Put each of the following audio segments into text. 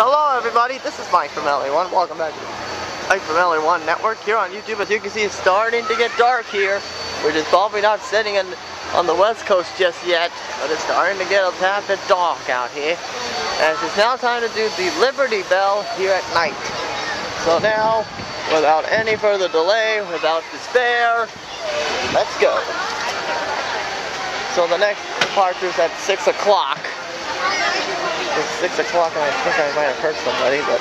Hello everybody, this is Mike from LA1. Welcome back to Mike from LA1 Network here on YouTube. As you can see, it's starting to get dark here. We're just probably not sitting in, on the west coast just yet, but it's starting to get a tad bit dark out here. And it's now time to do the Liberty Belle here at night. So now, without any further delay, without despair, let's go. So the next departure is at 6 o'clock. It's 6 o'clock and I think I might have hurt somebody, but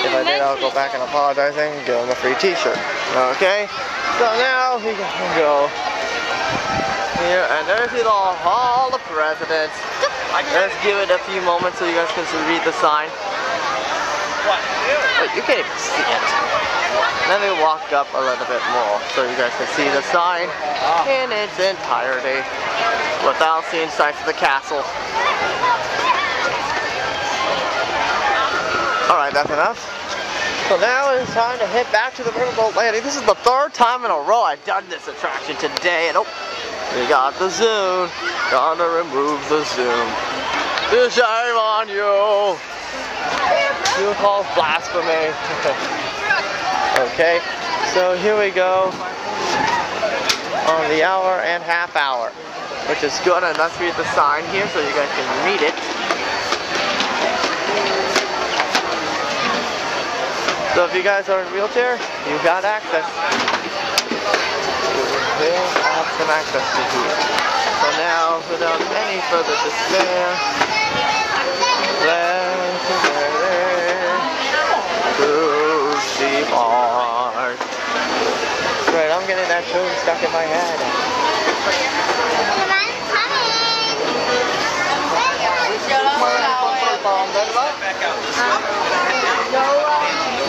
if I did, I'll go back and apologize and give them a free t-shirt. Okay? So now we can go here, and there's the Hall of Presidents. Let's give it a few moments so you guys can read the sign. Wait, you can't even see it. Let me walk up a little bit more so you guys can see the sign in its entirety without seeing sights of the castle. Alright, that's enough. So now it's time to head back to the riverboat landing. This is the third time in a row I've done this attraction today. And oh, we got the zoom. Gonna remove the zoom. The shame on you. You call blasphemy. okay, so here we go on the hour and half hour, which is good. And let's read the sign here so you guys can read it. So if you guys are in wheelchair, you got access. You have some access to here. So now, without any further despair, let's to the bar. Right, I'm getting that tune stuck in my head. Back out. As,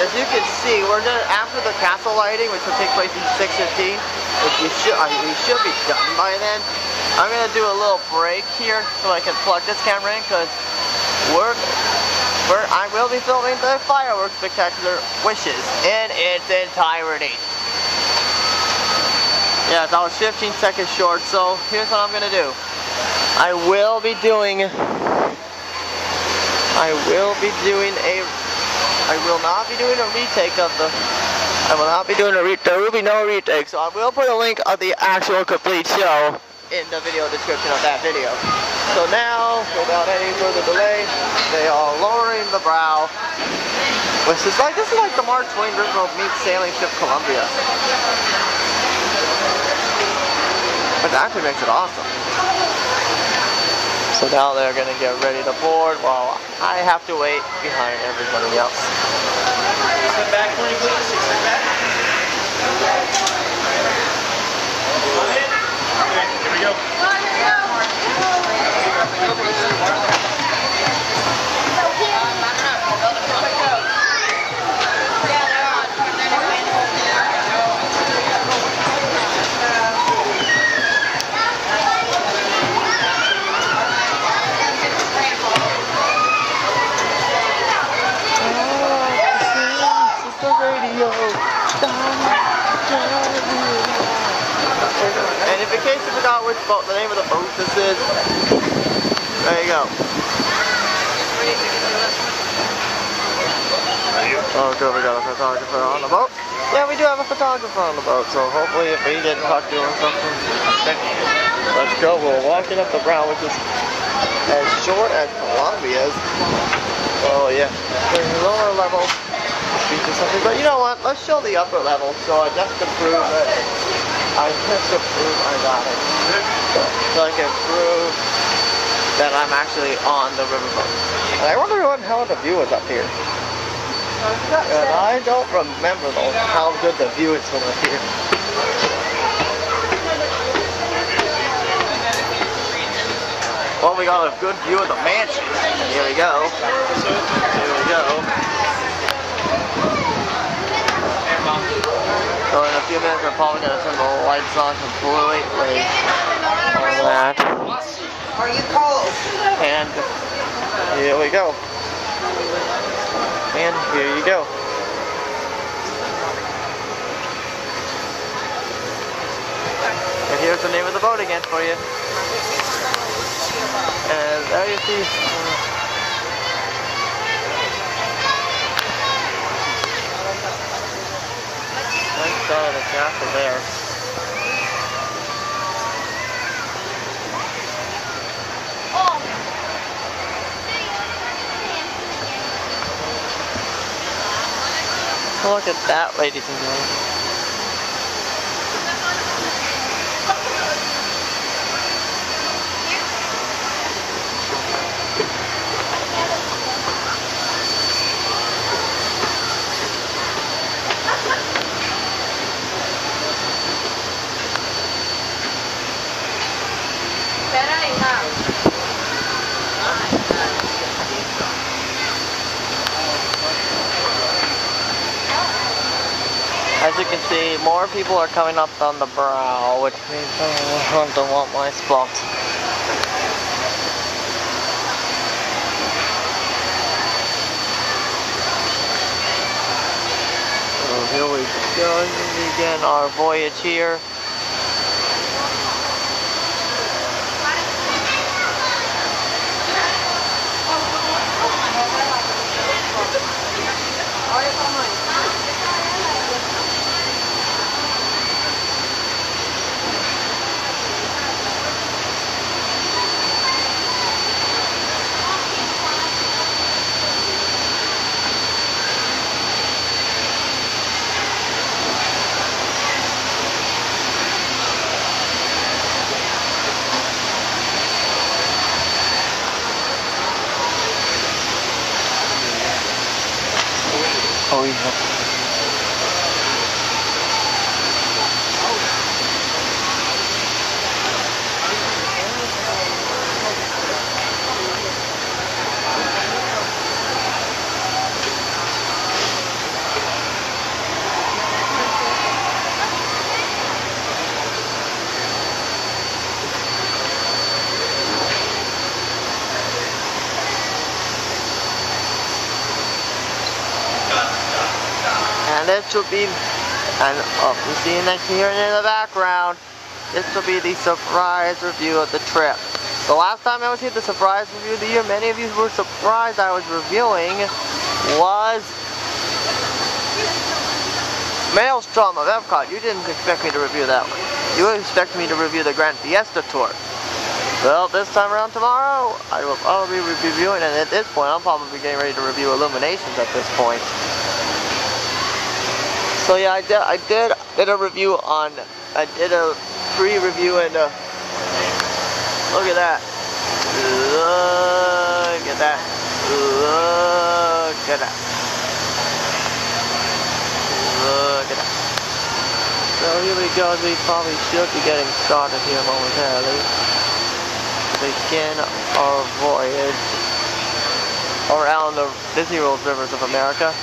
as you can see, we're done after the castle lighting, which will take place in 6:15, which we should I mean, we should be done by then. I'm gonna do a little break here so I can plug this camera in because we're, we're I will be filming the fireworks spectacular wishes in its entirety. Yes, I was 15 seconds short, so here's what I'm gonna do. I will be doing I will be doing a I will not be doing a retake of the I will not be doing a re there will be no retake, so I will put a link of the actual complete show in the video description of that video. So now, without any further delay, they are lowering the brow. Which is like this is like the Mark Twain River meets sailing ship Columbia. Which actually makes it awesome. So now they're gonna get ready to board while I have to wait behind everybody else. Step back, 20 please. Step back. Okay, here we go. And if in case you forgot which boat, the name of the boat this is, there you go. Oh, good, we got a photographer on the boat. Yeah, we do have a photographer on the boat, so hopefully if we get caught doing something, let's go. We're walking up the brow, which is as short as Columbia's. Oh yeah, there's a lower level speech or something, but you know what? Let's show the upper level, so I just to prove that I just to prove I got it. So I can prove that I'm actually on the riverboat. And I wonder what how the view is up here. And I don't remember though how good the view is from up here. Well, we got a good view of the mansion. Here we go. Here we go. So in a few minutes, we're probably going to turn the lights on completely on that. Are you cold? And here we go. And here you go. And here's the name of the boat again for you. And there you see. Castle there. Look at that, ladies and gentlemen. People are coming up on the brow, which means I don't want my spot. So here we go, begin our voyage here. This will be, and oh, you see next here in the background, this will be the surprise review of the trip. The last time I was here, the surprise review of the year, many of you were surprised I was reviewing was Maelstrom of Epcot. You didn't expect me to review that one. You expected me to review the Grand Fiesta Tour. Well, this time around tomorrow, I will probably be reviewing, and at this point, I'm probably getting ready to review Illuminations at this point. So yeah, I did. I did did a review on. I did a pre-review and uh, look at that. Look at that. Look at that. Look at that. So here we go. We probably should be getting started here momentarily. Begin our voyage around the Disney World rivers of America.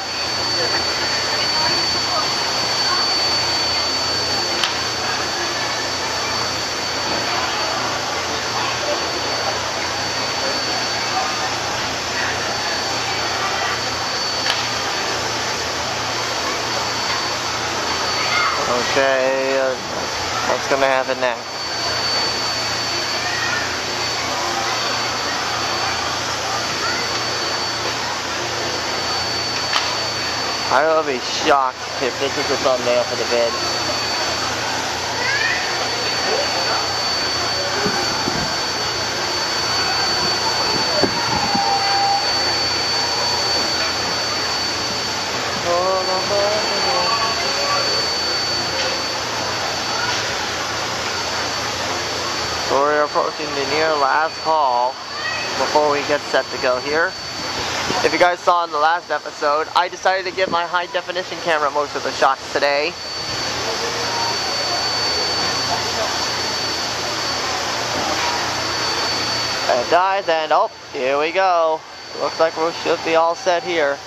Okay, uh, what's gonna happen next? I will be shocked if this is the thumbnail for the vid. So we're the near last call before we get set to go here. If you guys saw in the last episode, I decided to give my high definition camera most of the shots today. And dies and oh, here we go. Looks like we should be all set here.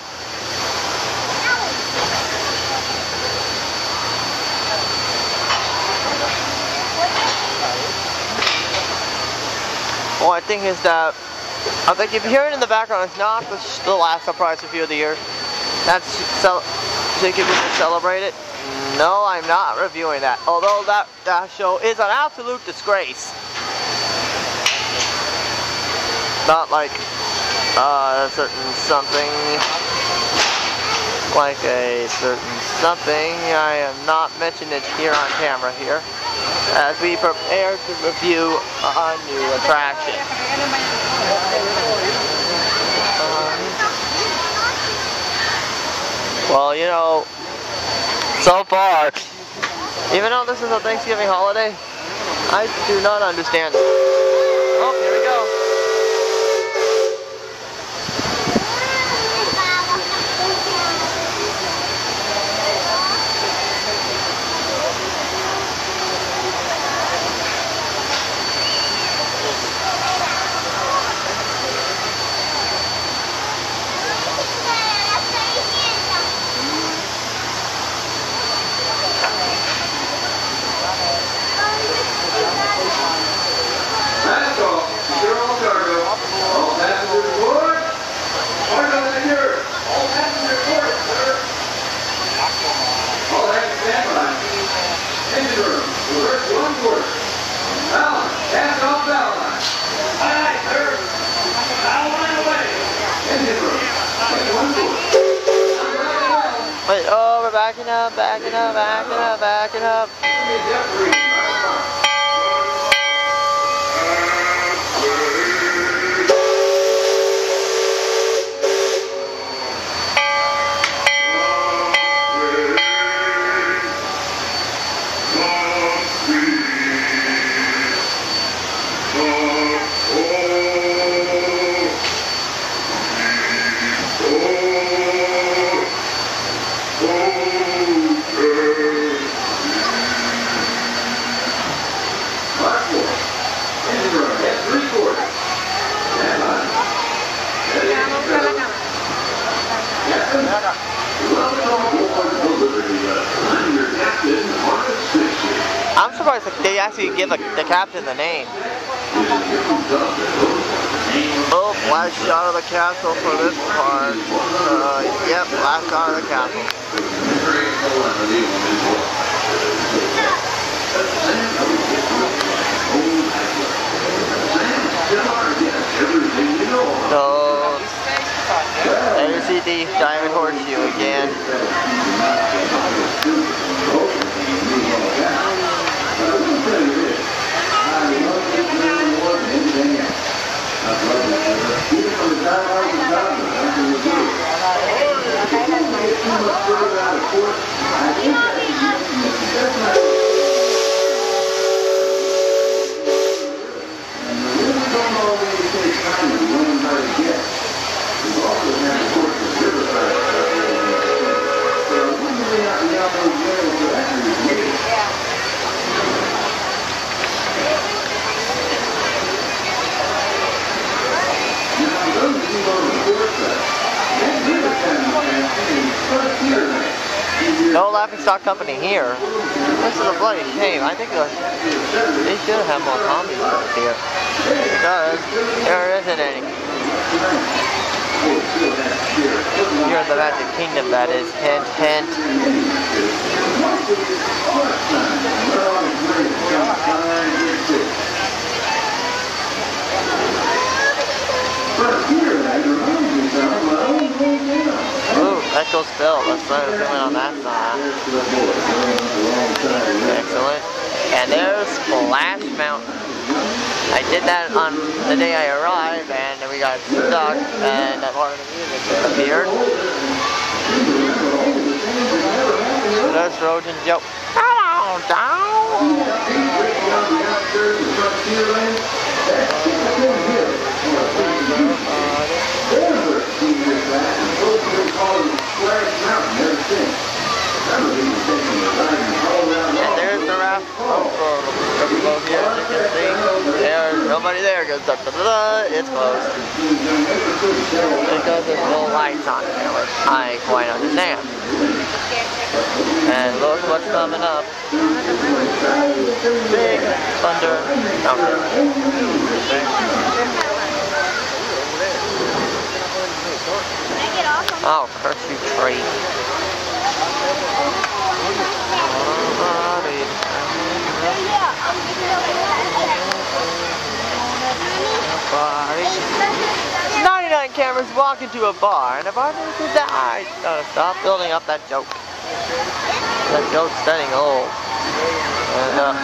Well, I think is that I think if you hear it in the background, it's not the, the last surprise review of the year. That's cel- Jacob to celebrate it. No, I'm not reviewing that. Although that, that show is an absolute disgrace. Not like uh, a certain something. Like a certain something. I am not mentioning it here on camera here. As we prepare to review a new attraction. Um, well, you know, so far, even though this is a Thanksgiving holiday, I do not understand. Oh, give the, the captain the name. Oh, last shot of the castle for this part. Uh, yep, last shot of the castle. So, the Diamond Horseshoe again. Stock company here. This is a bloody shame. I think they should have more comedy shows here. Because there isn't any. Here in the Magic Kingdom, that is. Hint, hint. Ooh, Echo Spill. Let's try to zoom in on that side. Excellent. And there's Splash Mountain. I did that on the day I arrived, and we got stuck, and that part of the music disappeared. There's Trojan Joe. Hello, down. And there's the raft over below here, as you can see. There's nobody there da, it's closed. Because there's no lights on there, which I quite understand. And look what's coming up. Big Thunder Mountain. Oh, curse you tree. Ninety-nine cameras walk into a bar, and if I were to die, gotta stop building up that joke. That joke's getting old. And, uh,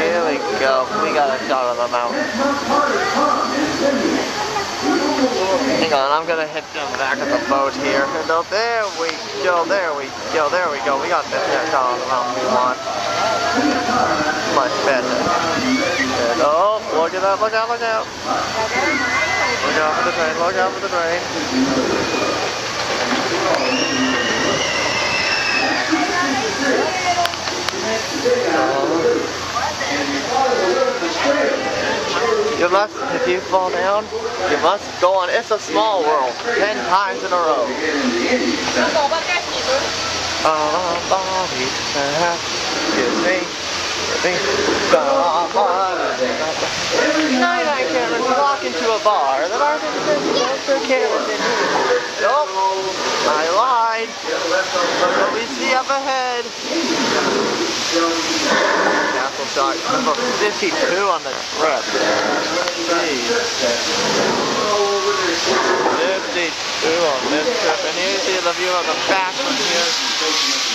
here we go. We got a shot of the mountain. Hang on, I'm gonna hit the back of the boat here. Oh, there we go, there we go, there we go. We got this shot of the mountain we want. Much better. And, oh, look at that, look out, look out. Look out for the train, look out for the train. If you fall down, you must go on It's a Small World 10 times in a row. Oh, Bobby, excuse me. Nine I cameras walk into a bar that are the cameras in Nope, I lied. What we see up ahead. Castle number 52 on the trip. Jeez. 52 on this trip, and see the view of the back from here.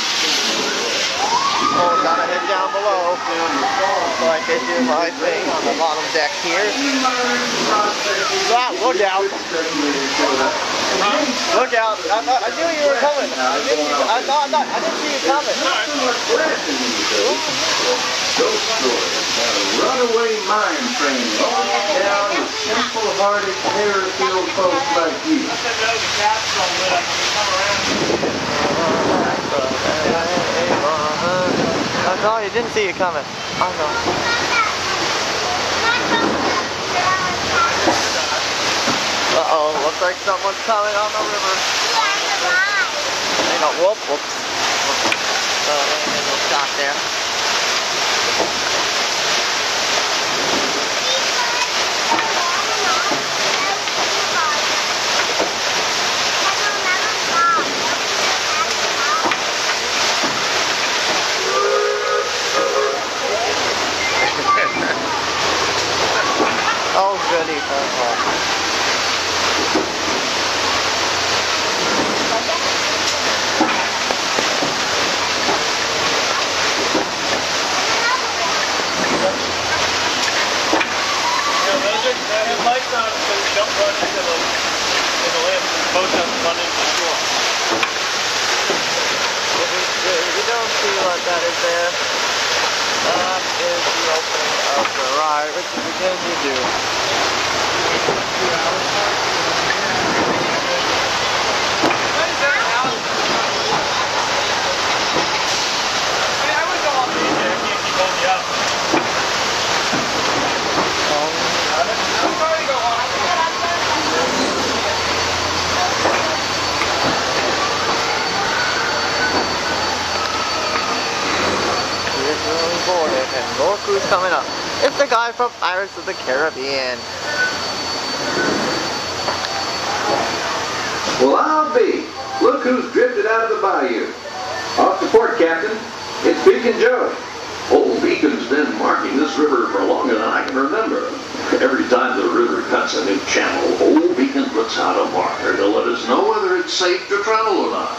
Oh, gotta head down below. So I can do my thing on the bottom deck here. Ah, look out. Look out. I, thought, I knew you were coming. I knew you, I thought, I thought, I didn't see you coming. Ghost Story, a runaway mine train rolling down with simple-hearted, terror-filled folks like you. I said no, the cat's so lit, I can come around. I know you didn't see you coming. I know. Uh-oh, looks like someone's coming on the river. Hang on, whoop, whoops. Oh, man, there's no stop there. Oh, goody. Oh, Yeah, those are, they have lights on so we don't run into the, in the lift. The boat doesn't run into the shore. If we, if we don't see what that is there, that is the opening of the ride, which we can you do. And more crews coming up. It's the guy from Pirates of the Caribbean. Well, I'll be. Look who's drifted out of the bayou. Off the port, Captain. It's Beacon Joe. Old Beacon's been marking this river for longer than I can remember. Every time the river cuts a new channel, Old Beacon puts out a marker to let us know whether it's safe to travel or not.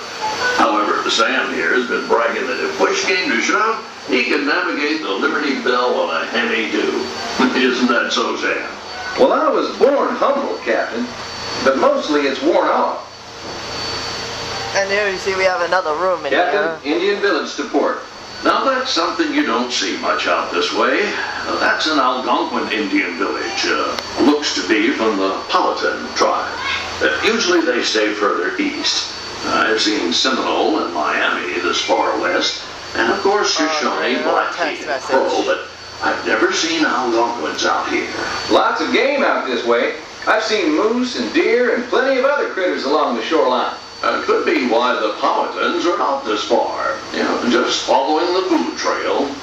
However, Sam here has been bragging that if push came to shove, he can navigate the Liberty Belle on a heavy dew. Isn't that so, Sam? Well, I was born humble, Captain. But mostly it's worn off. And here you see we have another room in here. Indian Village to port. Now that's something you don't see much out this way. Uh, that's an Algonquin Indian village. Uh, looks to be from the Powhatan tribe. Uh, usually they stay further east. I've seen Seminole and Miami this far west. And of course Oh, Shoshone, Blackfeet, and. Crow, but I've never seen Algonquins out here. Lots of game out this way. I've seen moose and deer and plenty of other critters along the shoreline. Uh, could be why the Powhatans are out this far. You know, just following the food trail.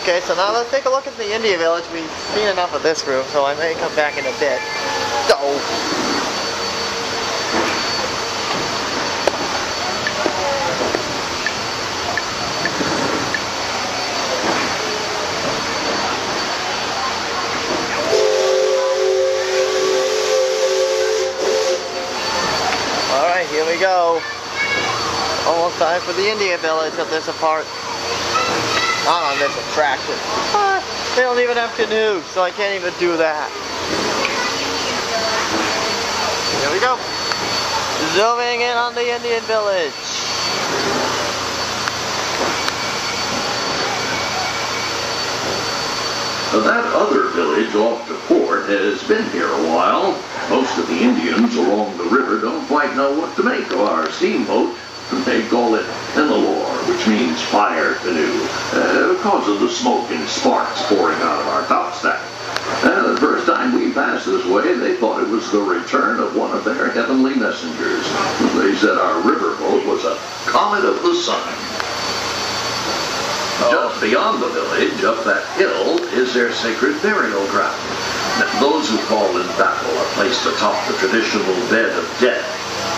Okay, so now let's take a look at the Indian village. We've seen enough of this room, so I may come back in a bit. Alright, here go. Almost time for the Indian village of this apart. Not on this attraction. Ah, they don't even have canoes, so I can't even do that. Here we go. Zooming in on the Indian village. That other village off to port has been here a while. Most of the Indians along the river don't quite know what to make of our steamboat. They call it Enelor, which means fire canoe, uh, because of the smoke and sparks pouring out of our topstack. Uh, the first time we passed this way, they thought it was the return of one of their heavenly messengers. They said our riverboat was a comet of the sun. Just beyond the village, up that hill, is their sacred burial ground. Those who fall in battle are placed atop the traditional bed of death.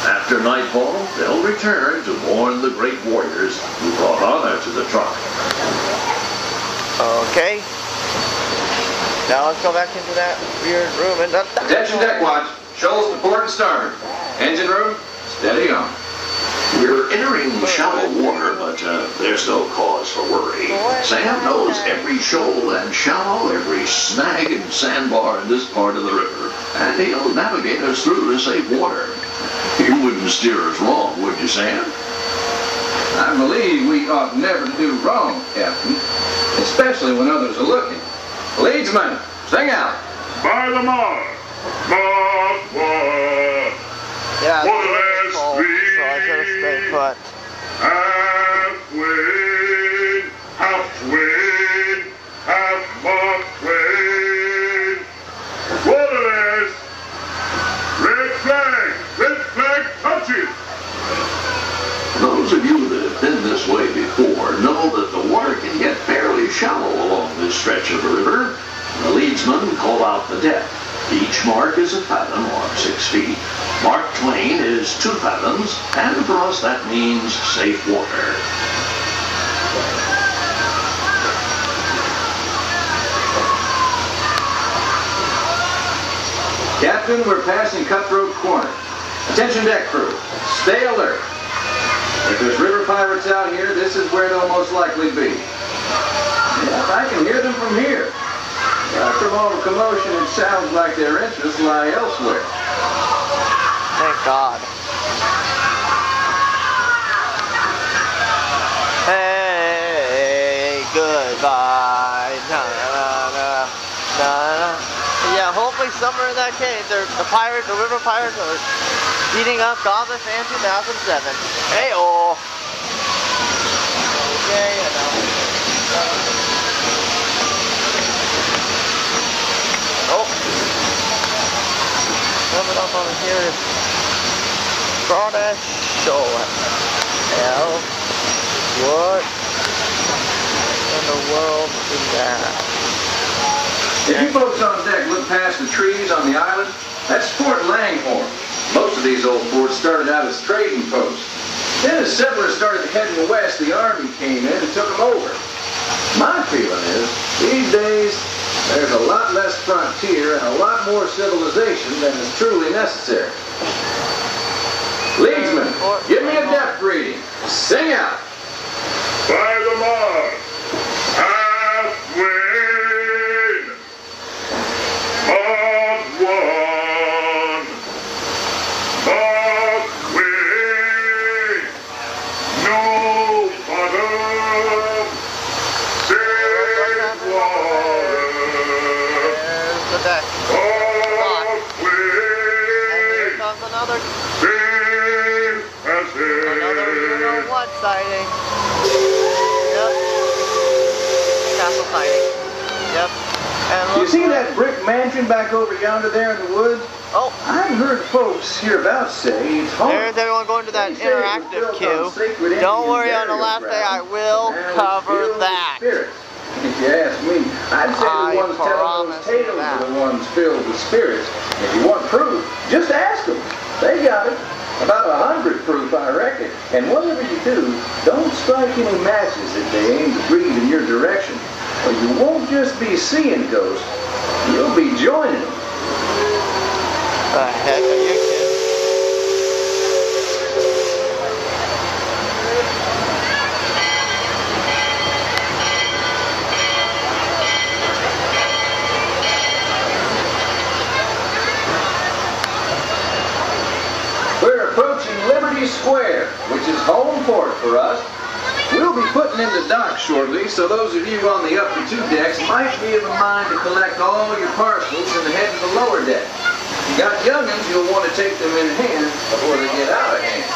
After nightfall, they'll return to mourn the great warriors who brought honor to the tribe. Okay. Now let's go back into that weird room and... Attention deck watch. Shoals to port and starboard. Engine room, steady on. We're entering shallow water, but uh, there's no cause for worry. Sam knows every shoal and shallow, every snag and sandbar in this part of the river, and he'll navigate us through to safe water. You wouldn't steer us wrong, would you, Sam? I believe we ought never to do wrong, Captain. Especially when others are looking. Leadsman, sing out. By the mark, mark one, Yeah, One it's last cold, so I gotta stay thing. put. half wind, half wind, half mark wind. Waterless, red flag, red flag touches. Those of you that have been this way before know that the water can get fairly shallow along this stretch of the river. The leadsman call out the depth. Each mark is a fathom or six feet. Mark Twain is two fathoms, and for us that means safe water. Captain, we're passing Cutthroat Corner. Attention deck crew, stay alert. If there's river pirates out here, this is where they'll most likely be. Yep, I can hear them from here. From all the commotion, it sounds like their interests lie elsewhere. God. Hey, goodbye. Na, na, na. Yeah, hopefully somewhere in that cave, the pirates, the river pirates are beating up Goblin Fan 2007. Hey, oh. Okay. Oh. Coming up on the here Crawdash Shoal. Hell. What in the world is that? If you folks on deck look past the trees on the island, that's Fort Langhorne. Most of these old forts started out as trading posts. Then as settlers started heading west, the army came in and took them over. My feeling is, these days, there's a lot less frontier and a lot more civilization than is truly necessary. Leadsman, give me a depth reading. Sing out. By the mark, that siding. Yep. Castle siding. Yep. And You see that brick mansion back over yonder there in the woods? Oh, I've heard folks hereabouts say it's haunted. there's everyone going to that They say it was interactive queue. Don't worry, on the last day I will cover that. If you ask me, I'd say I the ones telling those tales that. are the ones filled with spirits. If you want proof, just ask them. They got it. About a hundred proof, I reckon. And whatever you do, don't strike any matches if they aim to breathe in your direction. Or you won't just be seeing ghosts, you'll be joining them. The heck are you Liberty Square, which is home port for us. We'll be putting into dock shortly, so those of you on the upper two decks might be of a mind to collect all your parcels and head to the lower deck. If you got young'uns, you'll want to take them in hand before they get out of hand.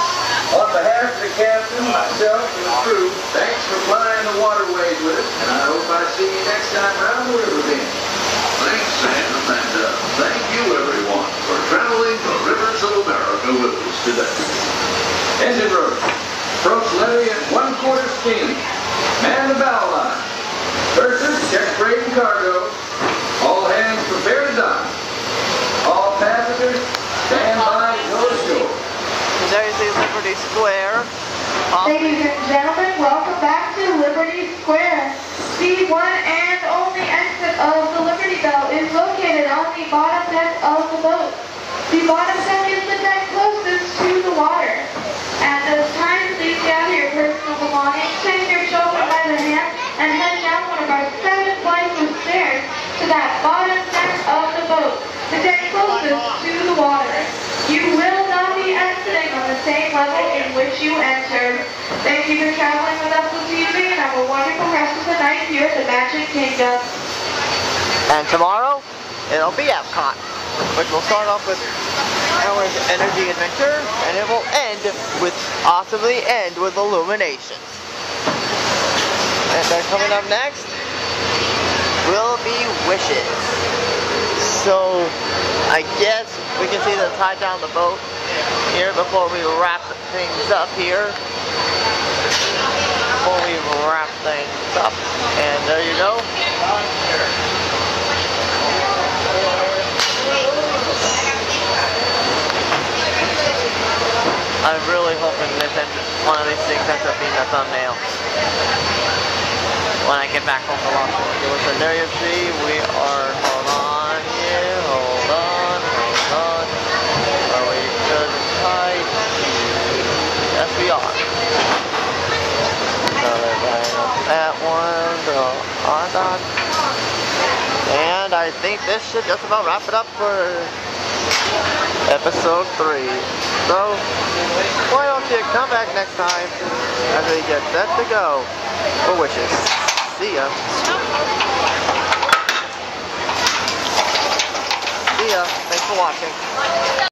On behalf of the captain, myself, and the crew, thanks for flying the waterways with us, and I hope I see you next time around the river bend. Thanks, Sam, and uh, thank you, everyone, for traveling the rivers of America with us today. Engine room. Approach levee at one quarter steam. Man the bow line. Pursers, check freight and cargo. All hands prepare to dock. All passengers, stand by to go ashore. There you see Liberty Square. Off- Ladies and gentlemen, welcome back to Liberty Square. The one and only exit of the Liberty Belle is located on the bottom deck of the boat. The bottom deck is the deck closest to the water. At this time, please gather your personal belongings, take your children by the hand, and head down one of our seven flights of stairs to that bottom deck of the boat, the deck closest to the water. You will not be exiting on the same level in which you entered. Thank you for traveling with us this evening, and have a wonderful rest of the night here at the Magic Kingdom. And tomorrow, it'll be Epcot, which will start off with Hour's Energy Adventure, and it will end with, awesomely end with Illuminations. And then coming up next will be Wishes. So, I guess we can see the tie down the boat here before we wrap things up here. Before we wrap things up. And there you go. I'm really hoping this one of these things ends up being a thumbnail. When I get back home to Los Angeles. And there you see, we are, hold on here, hold on, hold on. Are we good and tight? Are. Another line up that one, on, on. And I think this should just about wrap it up for episode 3. So, why don't you come back next time as we get set to go for wishes. See ya. See ya. Thanks for watching.